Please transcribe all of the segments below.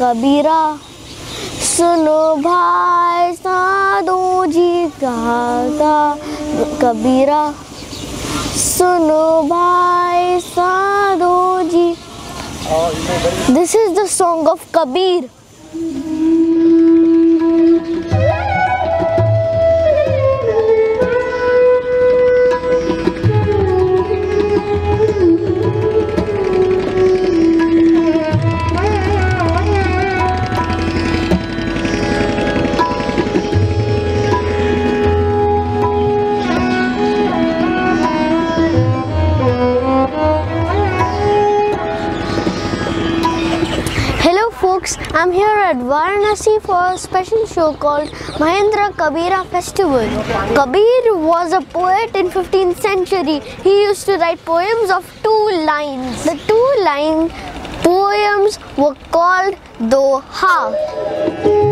कबीरा। सुनो भाई साधु जी गाता कबीरा। सुनो भाई साधु जी। This is the song of Kabir. I'm here at Varanasi for a special show called Mahindra Kabira Festival. Kabir was a poet in 15th century. He used to write poems of two lines. The two line poems were called Doha.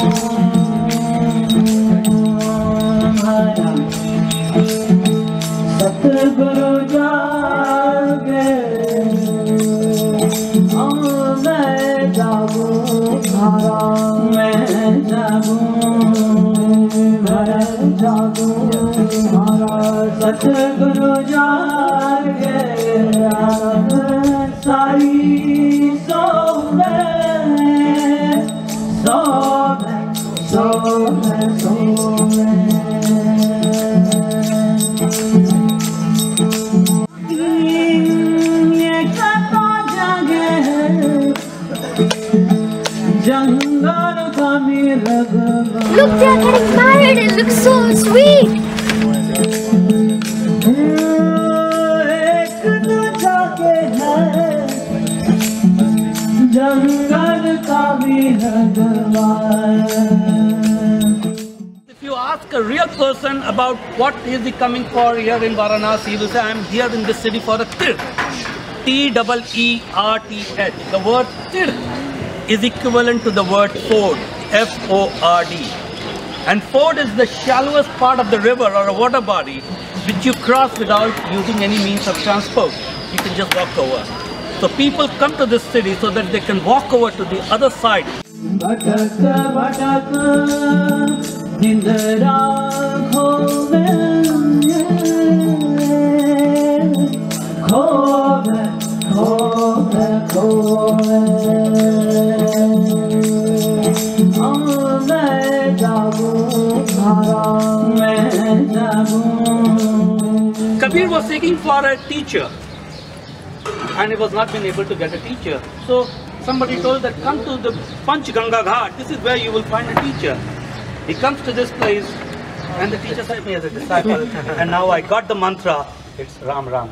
सतगुरु जागे सारी सो मैं सो मैं सो मैं सो मैं जंगल का मेरा Look, they are getting married. It looks so sweet. If you ask a real person about what is he coming for here in Varanasi, he will say, I'm here in this city for a tirth. T-E-E-R-T-H. The word tirth is equivalent to the word ford, F-O-R-D. And ford is the shallowest part of the river or a water body which you cross without using any means of transport. You can just walk over. So people come to this city so that they can walk over to the other side भटक भटक निंदरा खोवे खोवे खोवे खोवे हम मैं जागू धारा मैं जागू Kabir was seeking for a teacher and he was not been able to get a teacher. So somebody told that come to the Panch Ganga Ghat, this is where you will find a teacher. He comes to this place and the teacher said me as a disciple and now I got the mantra, it's Ram Ram.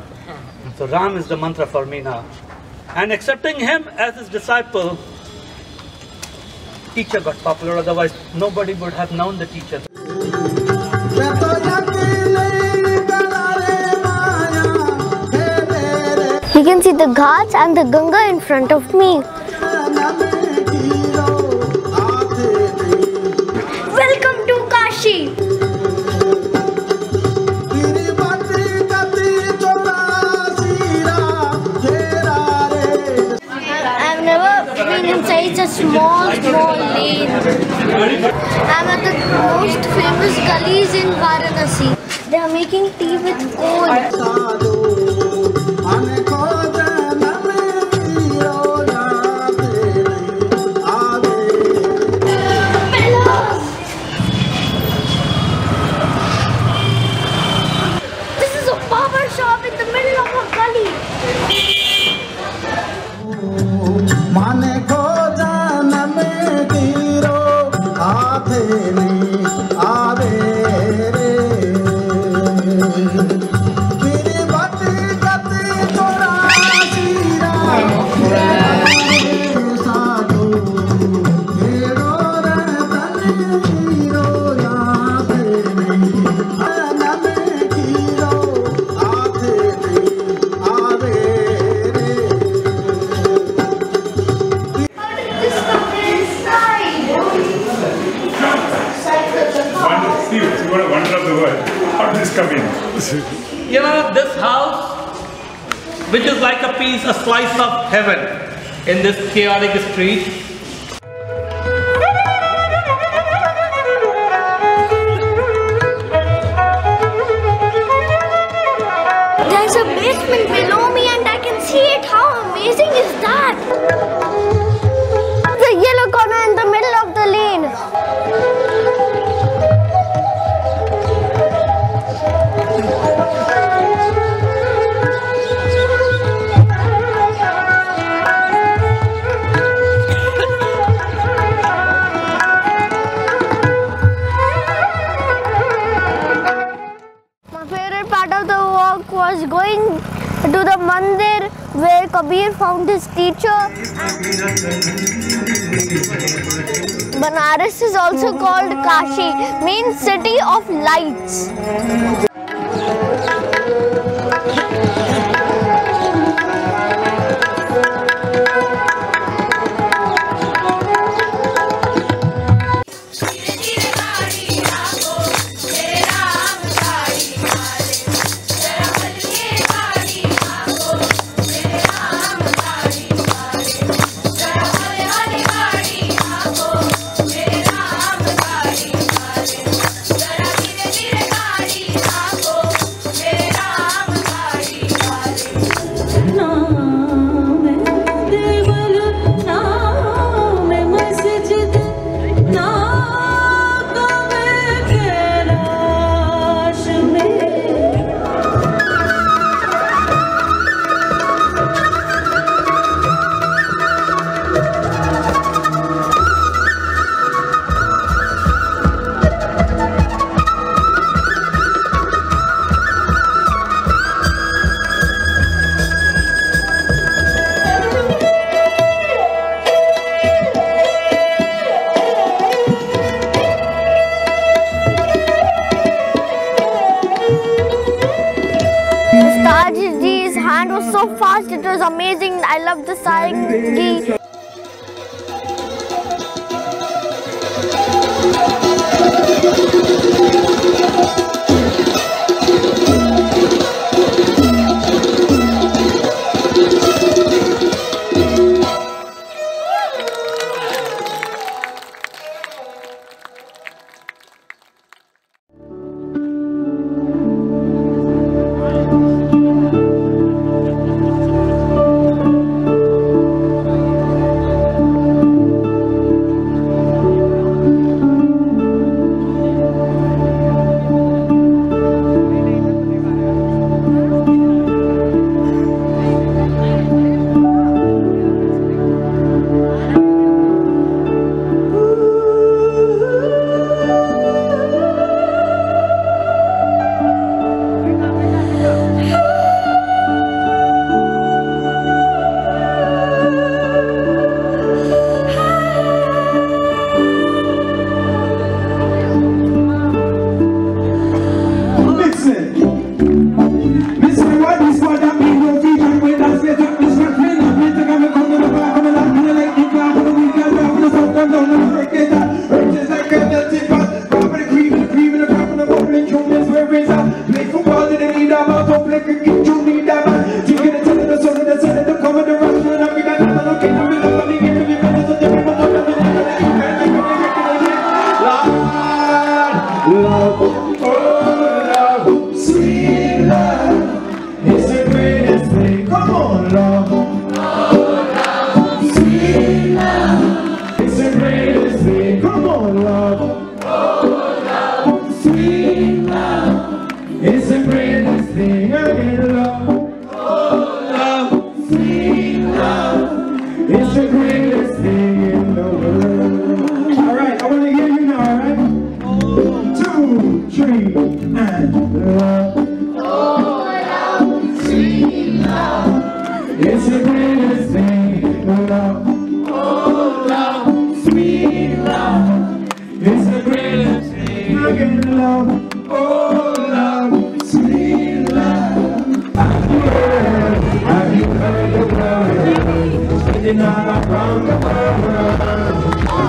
So Ram is the mantra for me now. And accepting him as his disciple, teacher got popular, otherwise nobody would have known the teacher. You can see the ghats and the Ganga in front of me. small, small lane. I'm at the most famous gullies in Varanasi. They are making tea with coal. a slice of heaven in this chaotic street. Banaras is also called Kashi, means city of lights. Ajit ji's hand was so fast, it was amazing. I love the saree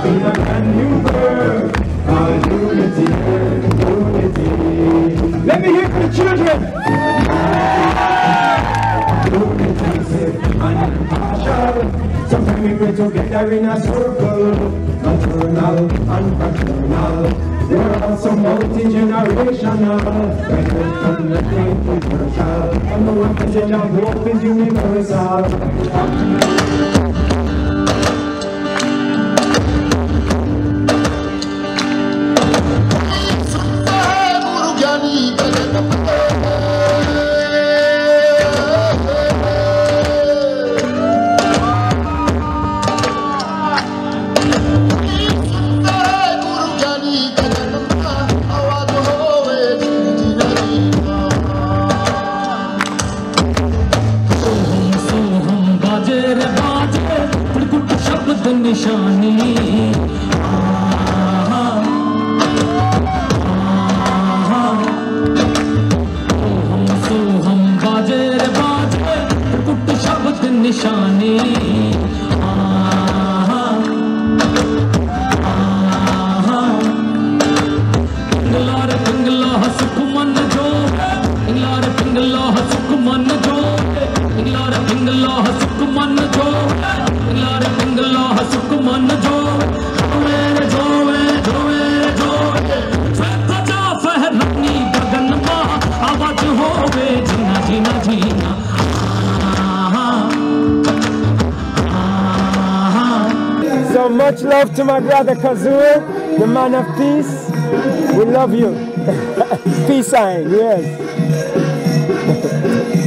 Let me hear the children. Sometimes we pray together in a circle, maternal and paternal. We're also multi-generational, better from the controversial. And the representative of hope is universal. নিশানী So much love to my brother Kazuo, the man of peace. We love you. peace sign, yes.